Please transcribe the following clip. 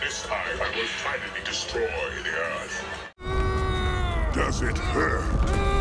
This time I will finally destroy the Earth. Does it hurt?